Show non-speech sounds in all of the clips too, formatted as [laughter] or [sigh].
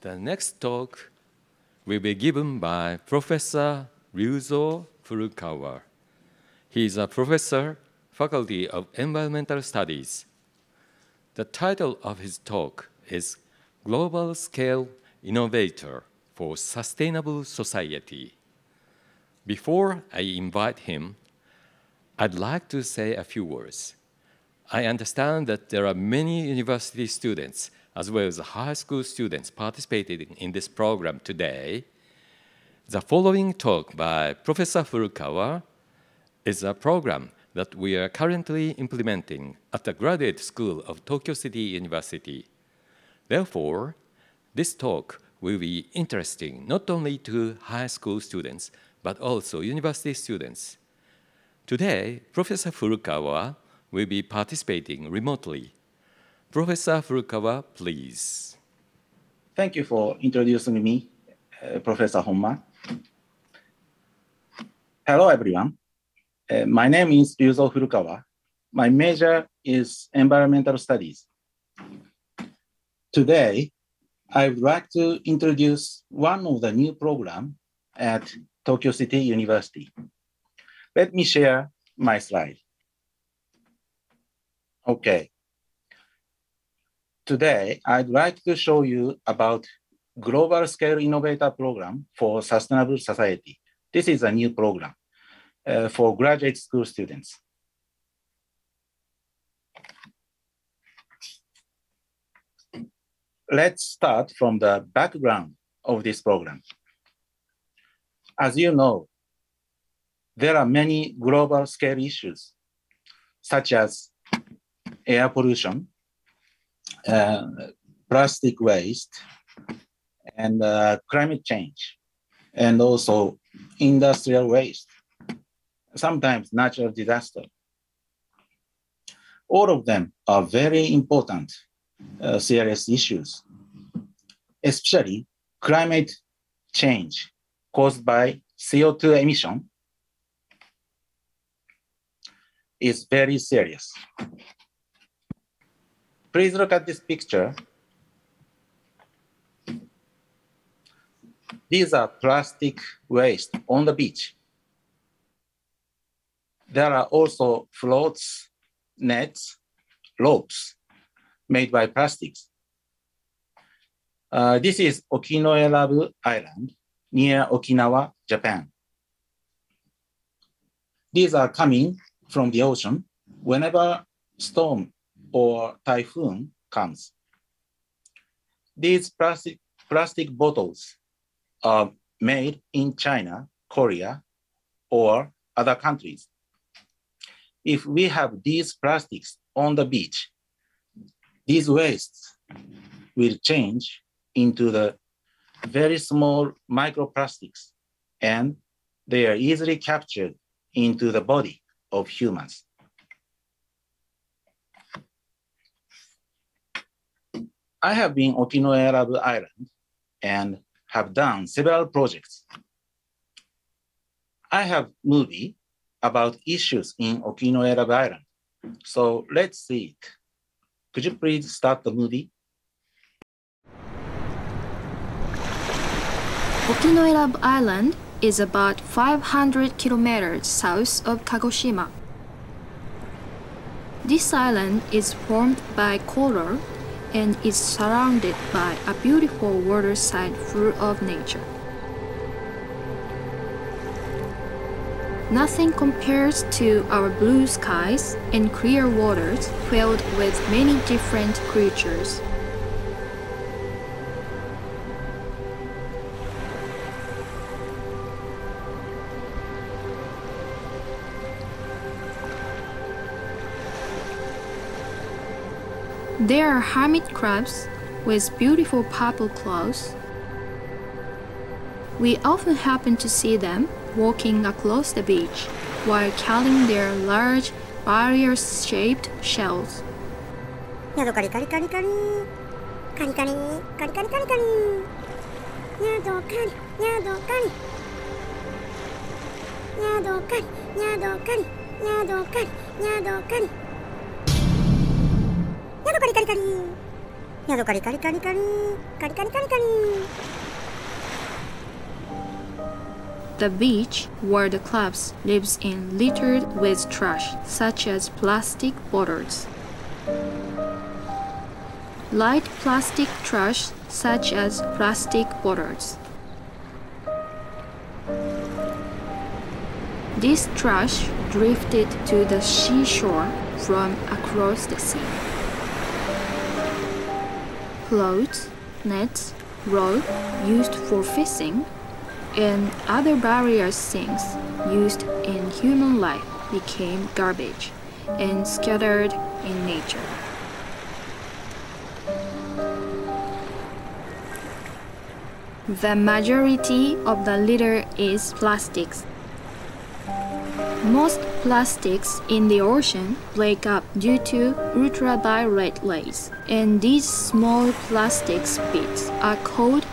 The next talk will be given by Professor Ryuzo Furukawa. He is a professor, Faculty of Environmental Studies. The title of his talk is Global Scale Innovator for Sustainable Society. Before I invite him, I'd like to say a few words. I understand that there are many university students as well as high school students participating in this program today. The following talk by Professor Furukawa is a program that we are currently implementing at the Graduate School of Tokyo City University. Therefore, this talk will be interesting not only to high school students, but also university students. Today, Professor Furukawa will be participating remotely. Professor Furukawa, please. Thank you for introducing me, uh, Professor Honma. Hello, everyone. Uh, my name is Ryuzo Furukawa. My major is environmental studies. Today, I would like to introduce one of the new program at Tokyo City University. Let me share my slide. Okay. Today, I'd like to show you about Global Scale Innovator Program for Sustainable Society. This is a new program uh, for graduate school students. Let's start from the background of this program. As you know, there are many global scale issues, such as air pollution, uh, plastic waste, and uh, climate change, and also industrial waste sometimes natural disaster. All of them are very important uh, serious issues, especially climate change caused by CO2 emission is very serious. Please look at this picture. These are plastic waste on the beach. There are also floats, nets, ropes made by plastics. Uh, this is Okinoerabu Island near Okinawa, Japan. These are coming from the ocean whenever storm or typhoon comes. These plastic, plastic bottles are made in China, Korea, or other countries if we have these plastics on the beach, these wastes will change into the very small microplastics and they are easily captured into the body of humans. I have been Okinoerabu Island and have done several projects. I have movie about issues in Okinoerabu Island. So let's see it. Could you please start the movie? Okinoerabu Island is about 500 kilometers south of Kagoshima. This island is formed by coral and is surrounded by a beautiful waterside full of nature. Nothing compares to our blue skies and clear waters filled with many different creatures. There are hermit crabs with beautiful purple claws. We often happen to see them walking across the beach while carrying their large barrier-shaped shells. ヤドカリカリカリカリカリカリカリカリカリカリヤドカリヤドカリヤドカリヤドカリヤドカリヤドカリヤドカリカリカリ ヤドカリカリカリカリカリカリカリカリ The beach where the clubs lives in littered with trash such as plastic bottles. Light plastic trash such as plastic bottles. This trash drifted to the seashore from across the sea. Clothes, nets, rope used for fishing, and other various things used in human life became garbage and scattered in nature. The majority of the litter is plastics. Most plastics in the ocean break up due to ultraviolet rays, and these small plastics bits are called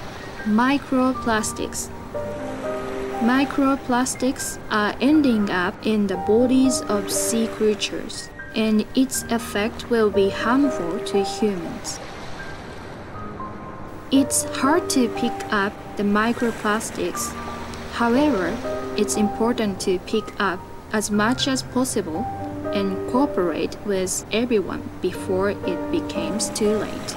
microplastics. Microplastics are ending up in the bodies of sea creatures, and its effect will be harmful to humans. It's hard to pick up the microplastics. However, it's important to pick up as much as possible and cooperate with everyone before it becomes too late.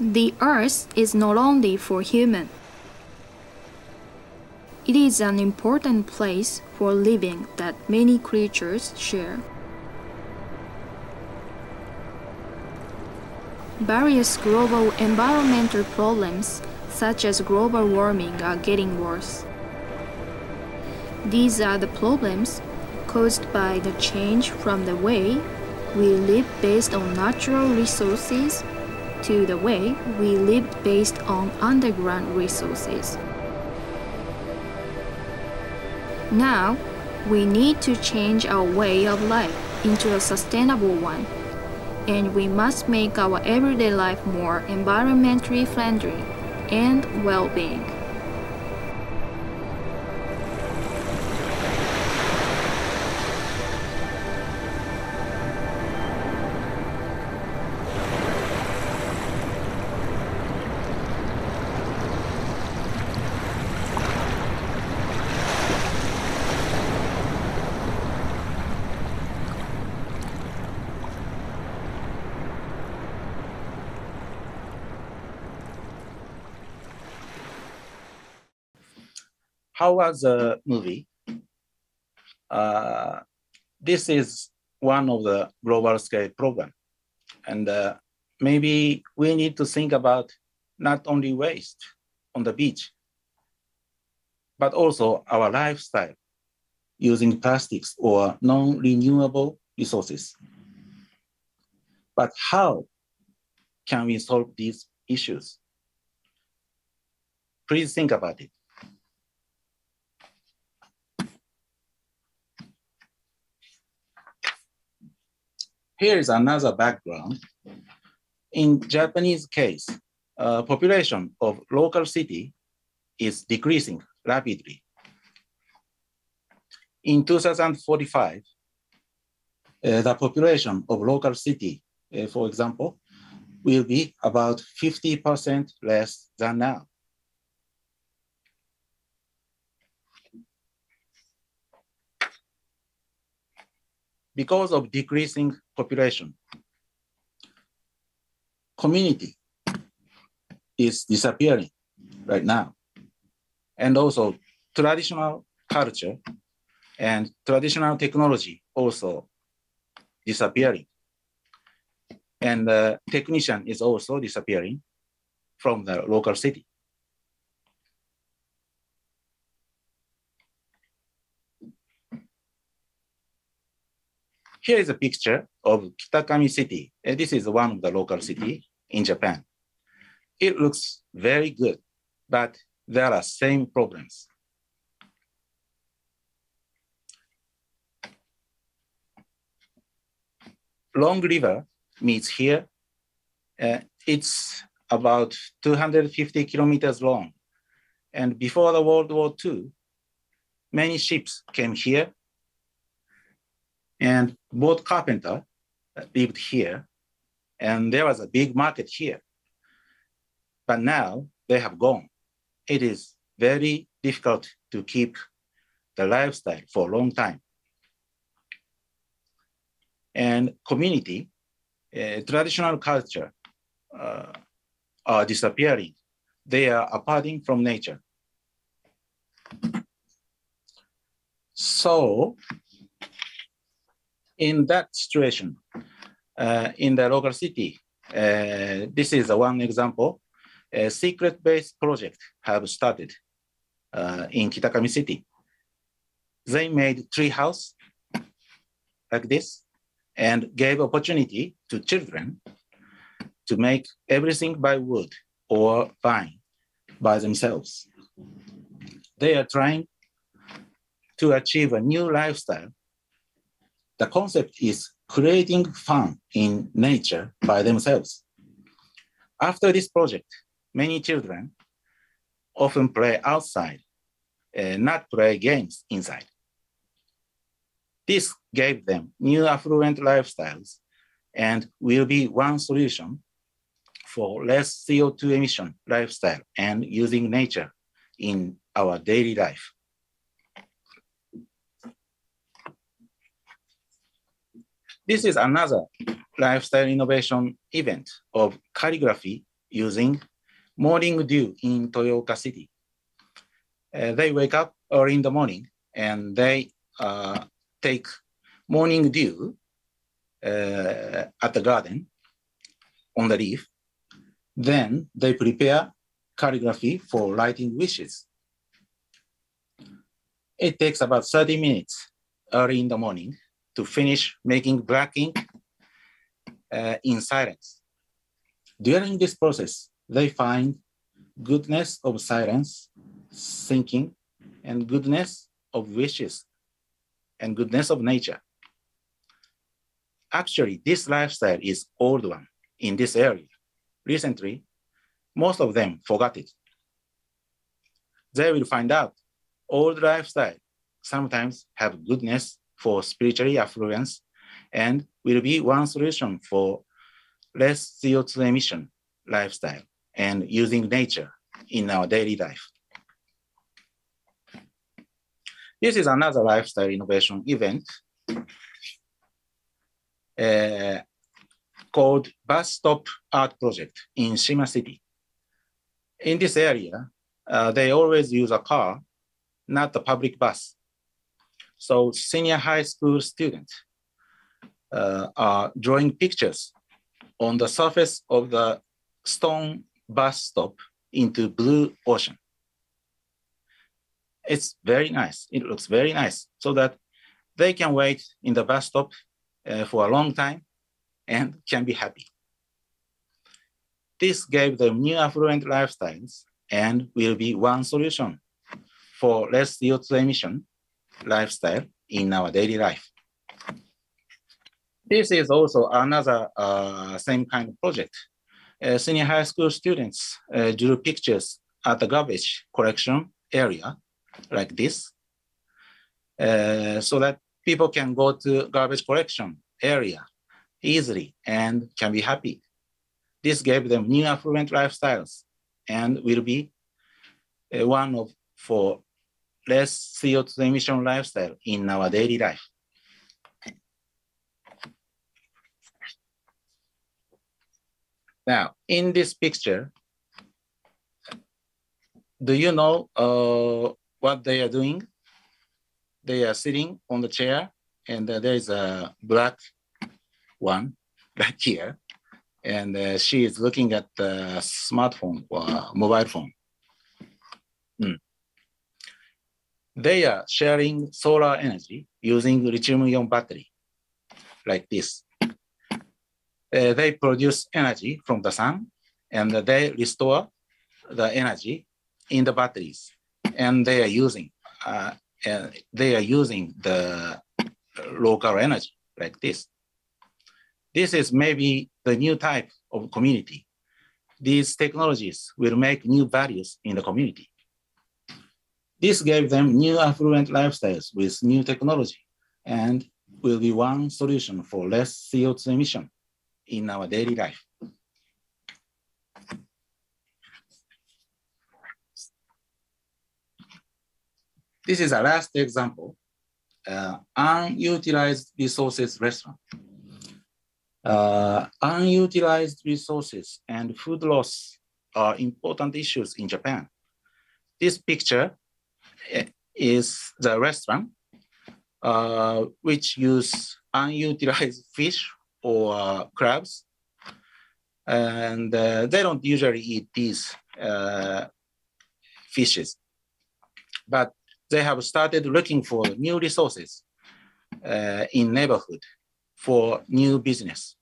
The earth is not only for human. It is an important place for living that many creatures share. Various global environmental problems, such as global warming, are getting worse. These are the problems caused by the change from the way we live based on natural resources to the way we live based on underground resources. Now, we need to change our way of life into a sustainable one, and we must make our everyday life more environmentally friendly and well how was the movie? Uh, this is one of the global scale program. And uh, maybe we need to think about not only waste on the beach, but also our lifestyle using plastics or non-renewable resources. But how can we solve these issues? Please think about it. Here is another background. In Japanese case, uh, population of local city is decreasing rapidly. In 2045, uh, the population of local city, uh, for example, will be about 50% less than now. because of decreasing population, community is disappearing right now. And also traditional culture and traditional technology also disappearing. And the technician is also disappearing from the local city. Here is a picture of Kitakami City. And this is one of the local city in Japan. It looks very good, but there are same problems. Long River meets here. Uh, it's about 250 kilometers long. And before the World War II, many ships came here. And boat carpenter lived here. And there was a big market here. But now they have gone. It is very difficult to keep the lifestyle for a long time. And community, uh, traditional culture uh, are disappearing. They are aparting from nature. So in that situation, uh, in the local city, uh, this is one example. A secret-based project have started uh, in Kitakami City. They made tree house like this and gave opportunity to children to make everything by wood or vine by themselves. They are trying to achieve a new lifestyle. The concept is creating fun in nature by themselves. After this project, many children often play outside, uh, not play games inside. This gave them new affluent lifestyles and will be one solution for less CO2 emission lifestyle and using nature in our daily life. This is another lifestyle innovation event of calligraphy using morning dew in Toyooka City. Uh, they wake up early in the morning and they uh, take morning dew uh, at the garden on the leaf. Then they prepare calligraphy for writing wishes. It takes about 30 minutes early in the morning to finish making black ink uh, in silence. During this process, they find goodness of silence, thinking, and goodness of wishes, and goodness of nature. Actually, this lifestyle is old one in this area. Recently, most of them forgot it. They will find out old lifestyle sometimes have goodness for spiritually affluence and will be one solution for less CO2 emission lifestyle and using nature in our daily life. This is another lifestyle innovation event uh, called Bus Stop Art Project in Shima City. In this area, uh, they always use a car, not the public bus. So senior high school students uh, are drawing pictures on the surface of the stone bus stop into blue ocean. It's very nice. It looks very nice so that they can wait in the bus stop uh, for a long time and can be happy. This gave them new affluent lifestyles and will be one solution for less CO2 emission lifestyle in our daily life. This is also another uh, same kind of project. Uh, senior high school students uh, drew pictures at the garbage collection area like this, uh, so that people can go to garbage collection area easily and can be happy. This gave them new affluent lifestyles and will be uh, one of for less CO2 emission lifestyle in our daily life. Now, in this picture, do you know uh, what they are doing? They are sitting on the chair and uh, there is a black one [laughs] right here. And uh, she is looking at the smartphone or mobile phone. They are sharing solar energy using lithium-ion battery, like this. Uh, they produce energy from the sun, and they restore the energy in the batteries, and they are using uh, uh, they are using the local energy like this. This is maybe the new type of community. These technologies will make new values in the community. This gave them new affluent lifestyles with new technology and will be one solution for less CO2 emission in our daily life. This is a last example, uh, unutilized resources restaurant. Uh, unutilized resources and food loss are important issues in Japan. This picture is the restaurant uh, which use unutilized fish or crabs. And uh, they don't usually eat these uh, fishes. But they have started looking for new resources uh, in neighborhood for new business.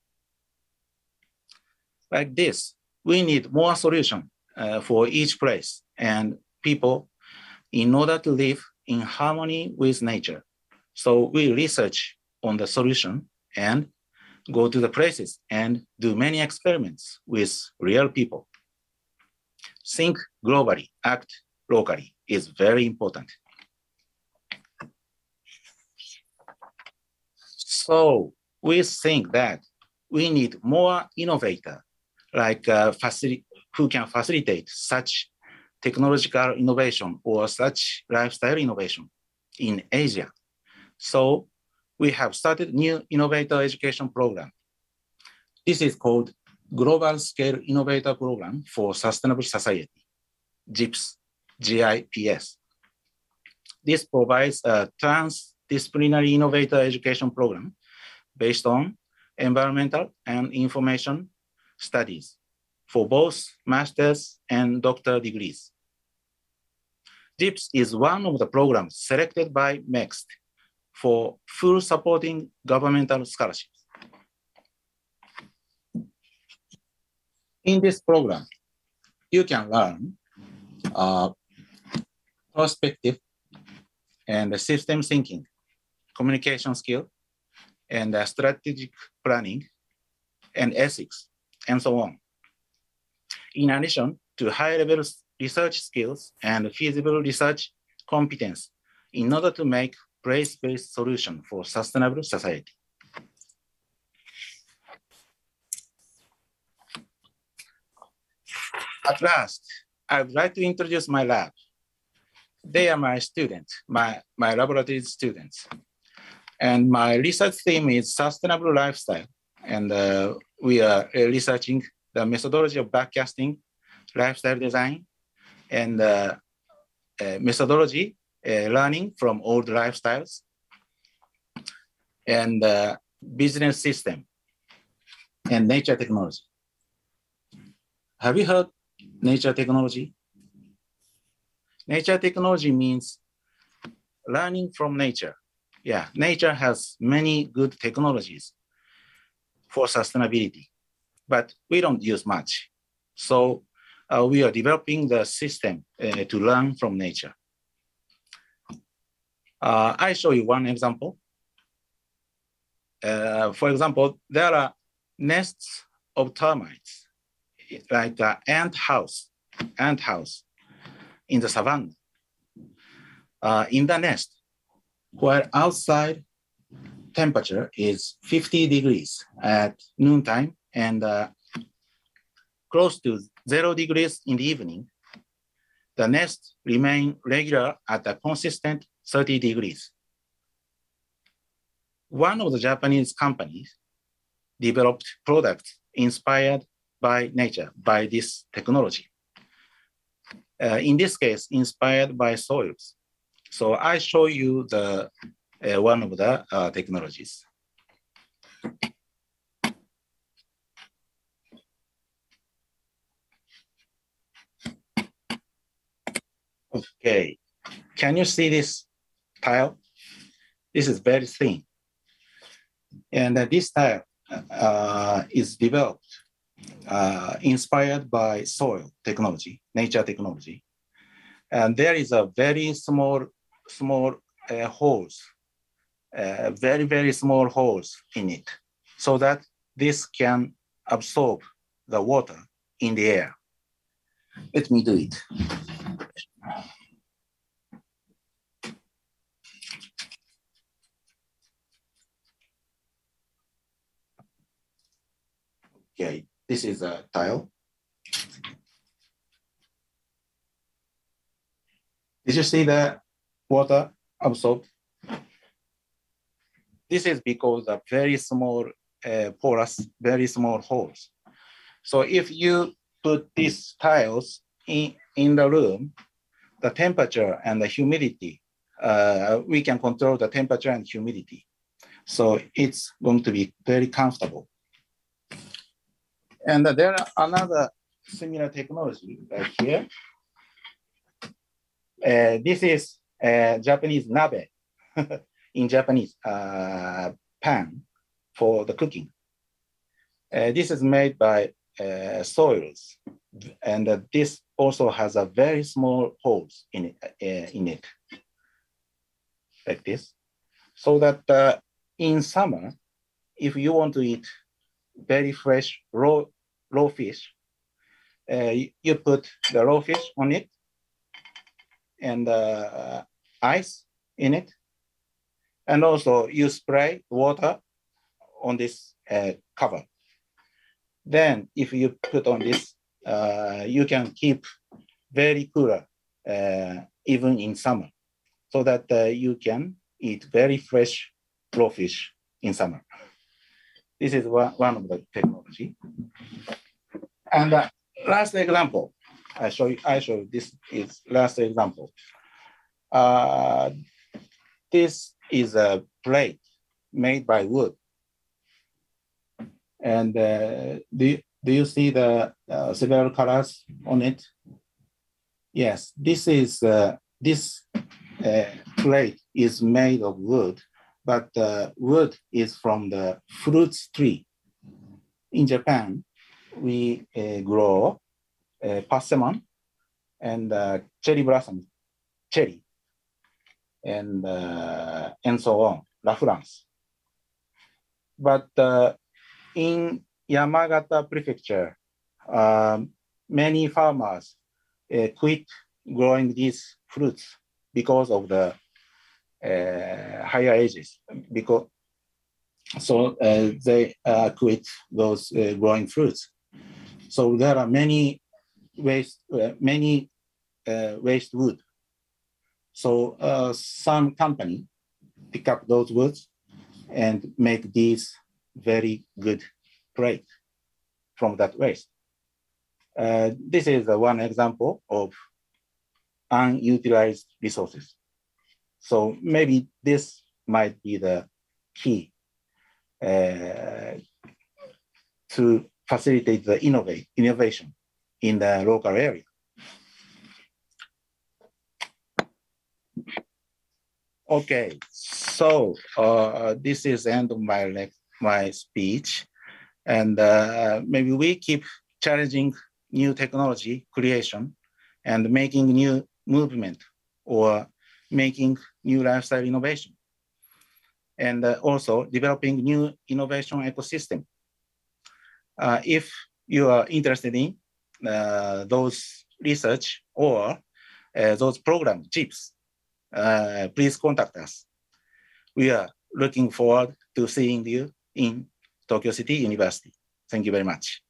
Like this, we need more solution uh, for each place and people in order to live in harmony with nature. So we research on the solution and go to the places and do many experiments with real people. Think globally, act locally is very important. So we think that we need more innovator, like uh, who can facilitate such technological innovation or such lifestyle innovation in Asia. So we have started new innovator education program. This is called Global Scale Innovator Program for Sustainable Society, GIPS, GIPS. This provides a trans disciplinary innovator education program based on environmental and information studies for both master's and doctoral degrees. GIPS is one of the programs selected by MEXT for full supporting governmental scholarships. In this program, you can learn uh, perspective and system thinking communication skill, and strategic planning, and ethics, and so on. In addition to high-level research skills and feasible research competence in order to make place-based solution for sustainable society. At last, I would like to introduce my lab. They are my students, my, my laboratory students. And my research theme is sustainable lifestyle. And uh, we are researching the methodology of backcasting, lifestyle design, and uh, uh methodology uh, learning from old lifestyles, and business system, and nature technology. Have you heard nature technology? Nature technology means learning from nature yeah, nature has many good technologies for sustainability, but we don't use much. So uh, we are developing the system uh, to learn from nature. Uh, I show you one example. Uh, for example, there are nests of termites, like an ant house, ant house in the savannah. Uh, in the nest, where outside temperature is 50 degrees at noontime and uh, close to zero degrees in the evening, the nest remain regular at a consistent 30 degrees. One of the Japanese companies developed products inspired by nature, by this technology. Uh, in this case, inspired by soils. So I show you the uh, one of the uh, technologies. Okay, can you see this tile? This is very thin. And uh, this tile uh, is developed, uh, inspired by soil technology, nature technology. And there is a very small small uh, holes, uh, very, very small holes in it, so that this can absorb the water in the air. Let me do it. This is a tile. Did you see the water absorbed? This is because of very small uh, porous, very small holes. So if you put these tiles in, in the room, the temperature and the humidity, uh, we can control the temperature and humidity. So it's going to be very comfortable. And there are another similar technology right here. Uh, this is uh, Japanese nabe [laughs] in Japanese uh, pan for the cooking. This is made by soils, and uh, this also has a very small holes in it, uh, in it, like this, so that uh, in summer, if you want to eat very fresh raw raw fish, uh, you, put the raw fish on it and ice in it, and also you spray water on this uh, cover. Then if you put on this, uh, you can keep very cooler uh, even in summer so that uh, you can eat very fresh raw fish in summer. This is one, one of the technology. And uh, last example, I show you, I show you this is last example. Uh, this is a plate made by wood. And uh, do, do you see the uh, several colors on it? Yes, this is, uh, this uh, plate is made of wood, but the wood is from the fruits tree. In Japan, we uh, grow uh, persimmon and uh, cherry blossom, cherry, and, uh, and so on, La France. But uh, in Yamagata Prefecture, um, many farmers uh, quit growing these fruits because of the higher ages. Because so uh, they uh, quit those uh, growing fruits. So there are many waste, uh, many waste wood. So some company pick up those woods and make these very good plate from that waste. Uh, this is uh, one example of unutilized resources. So maybe this might be the key uh, to facilitate the innovate, innovation in the local area. Okay, so uh, this is end of my my speech. And uh, maybe we keep challenging new technology creation and making new movement or making new lifestyle innovation. And uh, also developing new innovation ecosystem. Uh, if you are interested in uh, those research or uh, those program chips, uh, please contact us. We are looking forward to seeing you in Tokyo City University. Thank you very much.